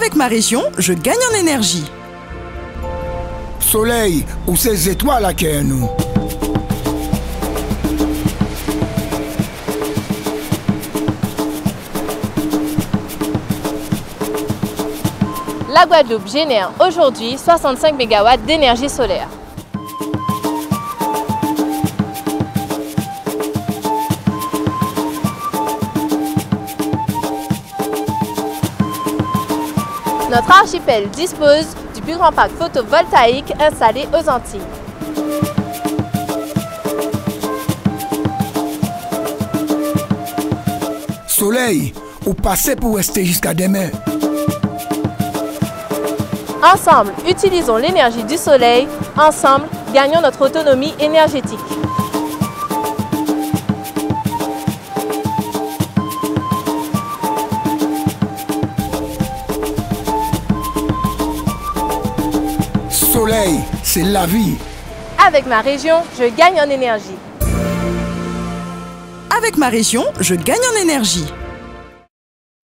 Avec ma région, je gagne en énergie. Soleil ou ces étoiles à qui nous La Guadeloupe génère aujourd'hui 65 MW d'énergie solaire. Notre archipel dispose du plus grand parc photovoltaïque installé aux Antilles. Soleil ou passer pour rester jusqu'à demain Ensemble, utilisons l'énergie du soleil. Ensemble, gagnons notre autonomie énergétique. Soleil, c'est la vie. Avec ma région, je gagne en énergie. Avec ma région, je gagne en énergie.